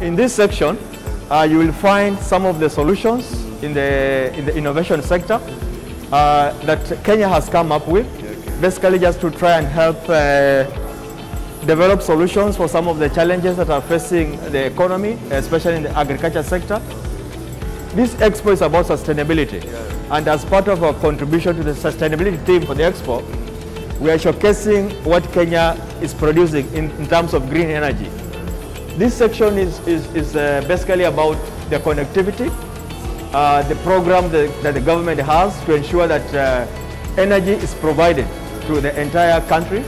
In this section, uh, you will find some of the solutions in the, in the innovation sector uh, that Kenya has come up with, basically just to try and help uh, develop solutions for some of the challenges that are facing the economy, especially in the agriculture sector. This expo is about sustainability, and as part of our contribution to the sustainability team for the expo, we are showcasing what Kenya is producing in, in terms of green energy. This section is, is, is uh, basically about the connectivity, uh, the program that, that, the government has to ensure that uh, energy is provided to the entire country.